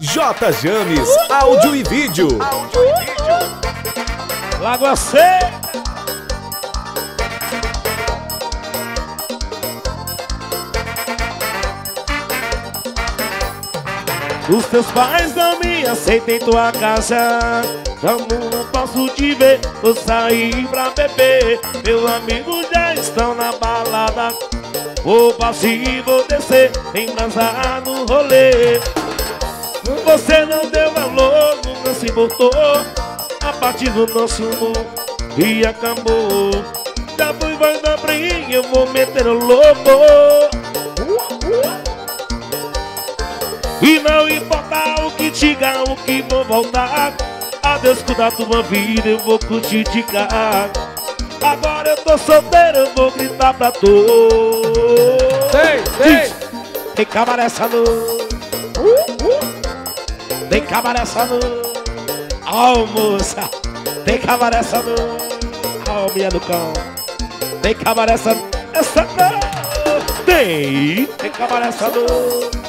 J James, áudio e vídeo. Áudio e vídeo. Lagoa Seca. Os teus pais não me aceitam em tua casa. Já não posso te ver, vou sair pra beber. Meus amigos já estão na balada. Vou passar e vou descer, embrasar no rolê Você não deu valor, nunca se importou A partir do nosso amor e acabou Já fui voz da brinha, eu vou meter o louco e não importa o que diga, o que vou voltar Adeus cuidar tua vida, eu vou curtir de cá Agora eu tô solteiro, eu vou gritar pra tu Tem, tem Tem camaré essa noite Tem camaré essa noite Ó oh, moça Tem camaré essa noite Ó oh, minha do cão Tem camaré essa Essa noite Tem Tem camaré essa noite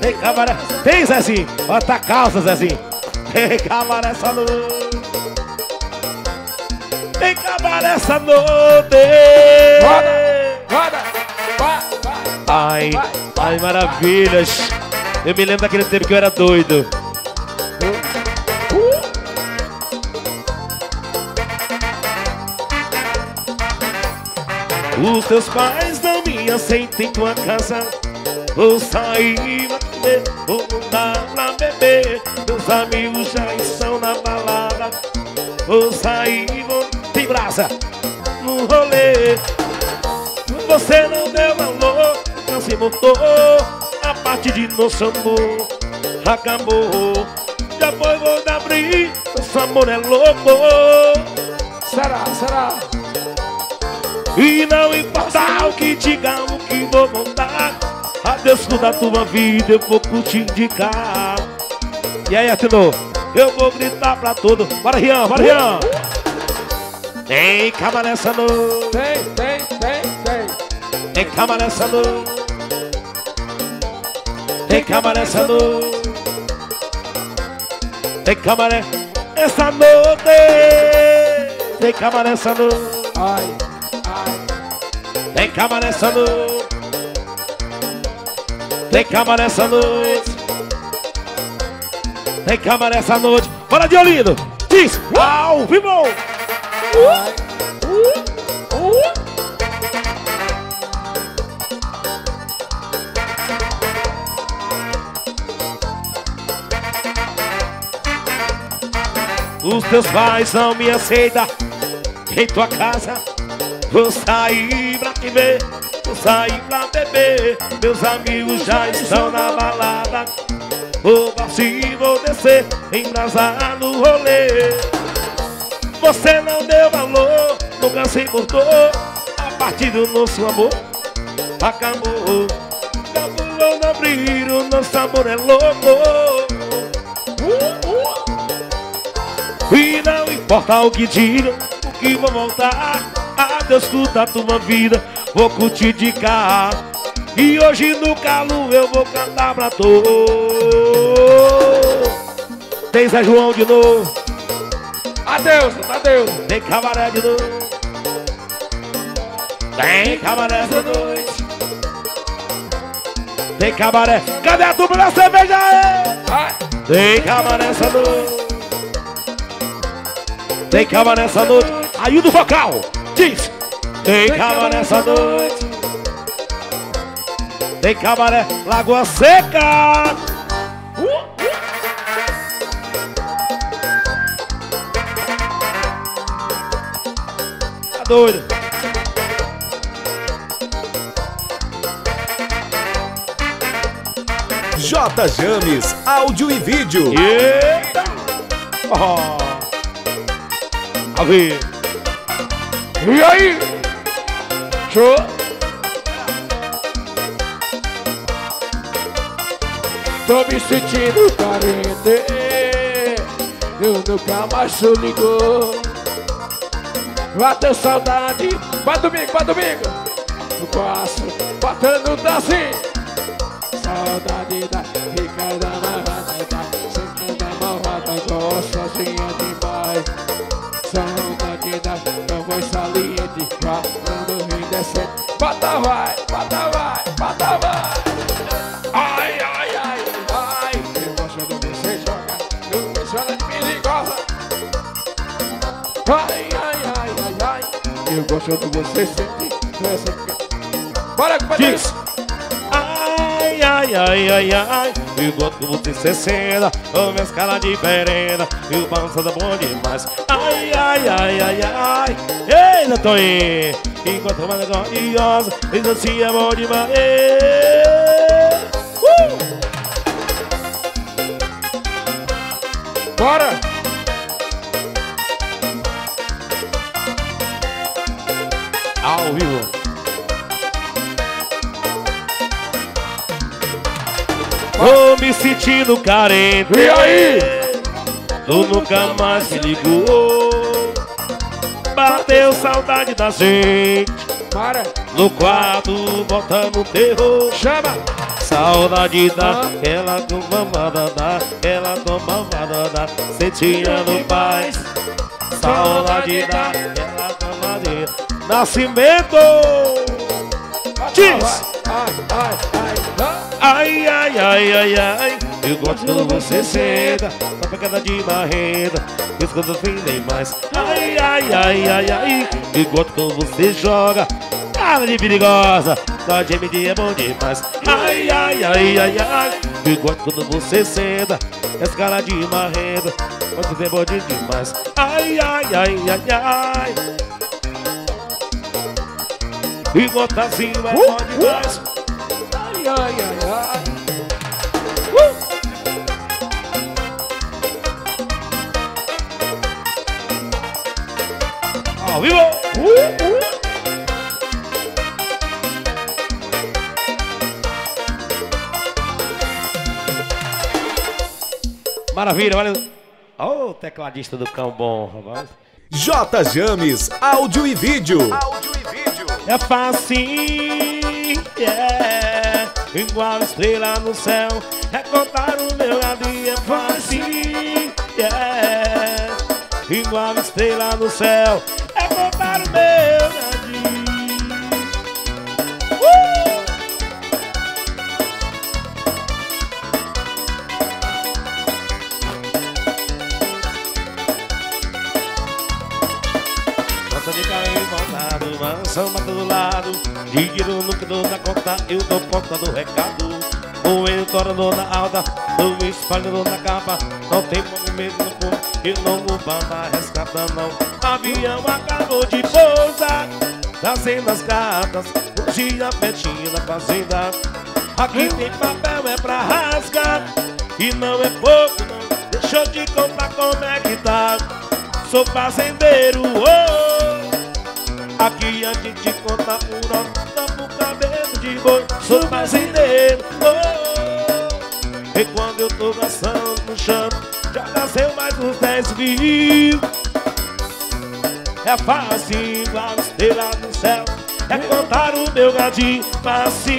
tem camaré. Tem, Zezinho. Bota a calça, Zezinho. Tem camaré essa noite. Tem camaré essa noite. Roda, roda. Vai, vai, ai, vai, ai, maravilhas. Eu me lembro daquele tempo que eu era doido. Os teus pais não me aceitam em tua casa Vou sair beber, vou voltar pra beber. Meus amigos já estão na balada. Vou sair, vou de brasa no rolê. Você não deu valor, não se botou. A parte de nosso amor acabou. Já foi, vou abrir, nosso amor é louco. Será, será? E não importa o que diga, o que vou contar. Adeus da tua vida, eu vou te indicar. E aí, Atino? Eu vou gritar pra todo. Bora, Rian, bora, Rian. Tem cama nessa noite. Tem, tem, tem, tem. Tem cama nessa noite. Tem cama nessa noite. Tem cama nessa noite. Tem cama nessa noite. Ai, ai. Tem cama nessa noite. Tem cama nessa noite Tem cama nessa noite Bora de Olindo Diz Ao vivo uh, uh, Os teus pais não me aceitam. Em tua casa Vou sair pra te ver Vou sair pra beber. Meus amigos já estão na balada. Vou e vou descer Embrasar no rolê. Você não deu valor Nunca se importou. A partir do nosso amor Acabou. Acabou de abrir O nosso amor é louco. E não importa o que digam O que vou voltar. Adeus, escuta a tua vida vou curtir de cá. E hoje no calo eu vou cantar pra tu. Tem Zé João de novo. Adeus, adeus. Tem cabaré de novo. Tem cabaré essa noite. Tem cabaré. Cadê a dupla da cerveja aí? Tem cabaré essa noite Tem cabaré essa noite. Aí do vocal Diz tem cabaré nessa noite. Tem cabaré Lagoa Seca. Tá doido? J. James, áudio e vídeo. Eita! Oh. A ver. E aí? Show. Tô me sentindo carente Eu nunca mais sou ligou Bateu saudade Vai domingo, vai domingo No passo Batendo assim Saudade da rica da malvada Sempre da malvada gostosinha demais vai, vai, bota vai. Ai, ai, ai, ai. Eu gosto de você jogar Eu me chama de perigosa Ai, ai, ai, ai, ai. Eu gosto de você sentir Bora, compadre. Diz. Ai, ai, ai, ai, ai Eu gosto como você se cena Com minhas caras diferentes E o balanço é bom demais Ai, ai, ai, ai, ai Ei, Natoí Enquanto uma gloriosa Isso assim é bom demais uh! Bora! Ao vivo Tô me sentindo carente. E aí? Tu nunca mais me ligou. Bateu saudade da gente. Bora! No quarto botando terror. Chama! Saudade daquela com mamada Daquela com mamada da Sentia no paz. Saudade daquela com madeira Nascimento Diz Ai, ai, ai, ai Ai, Eu gosto quando você senta Na pegada de marreta Eu quando fim nem mais Ai, ai, ai, ai, ai Eu gosto quando você joga Cara de perigosa Da GMD é bom demais Ai, ai, ai, ai, ai Eu gosto quando você senta Essa cara de marreta Quando você é bom demais Ai, ai, ai, ai, ai E bota assim vai bom demais Ai, ai, ai, ai Ao vivo! Maravilha, valeu. Ô, tecladista do cão bom, rapaz. J James, áudio e vídeo. É fácil, é Igual estrela no céu É contar o meu gadinho, é fácil, é Igual estrela no céu de cair voltado, mansão pra todo lado Dinheiro no que dou na conta, eu dou conta do recado. Moendo torando na alta, tô espalhando na capa Não tem movimento no corpo, eu não vou pra resgata não. Avião acabou de pousar, trazendo as cartas Hoje a petinha da fazenda. Aqui tem papel, é pra rasgar E não é pouco não, deixa eu te contar como é que tá? Sou fazendeiro, oh Aqui a gente conta por hora pro cabelo de boi. Sou fazendeiro, oh. E quando eu tô gastando no chão Já nasceu mais uns 10 mil. É fácil, igual estrela no céu É contar o meu gadinho fácil,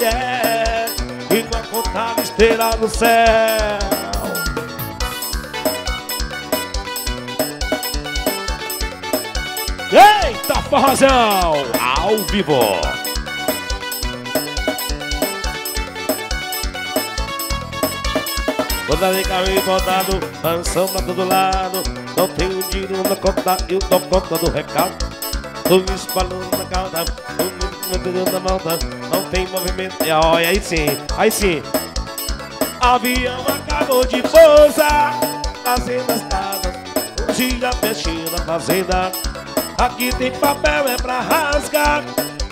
yeah Igual contar estrela no céu Eita, forrozão! Ao vivo! Toda vez carro botado, mansão pra todo lado. Não tenho dinheiro na conta, eu dou conta do recado. Tô me espalhando na calda, tô me metendo na malta. Não tem movimento, e olha aí sim, aí sim. Avião acabou de pousar Fazendo as casas, hoje a festinha da fazenda Aqui tem papel, é pra rasgar.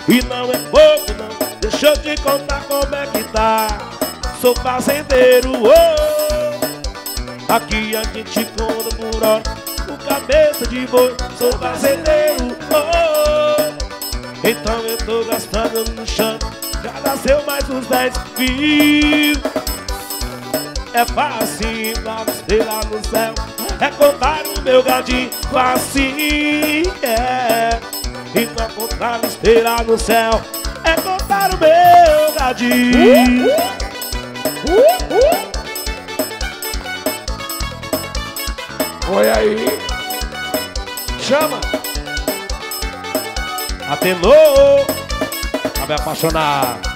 E não é pouco não. Deixa eu te contar como é que tá. Sou fazendeiro, oh Aqui a gente conta por hora O cabeça de boi Sou fazendeiro, oh Então eu tô gastando no chão. Já nasceu mais uns 10 mil É fácil, igual estrela no céu é contar o meu gadinho assim é. E não é contar esperar no céu É contar o meu gadinho uh, uh, uh, Oi aí. Chama. Atenou Pra me apaixonar.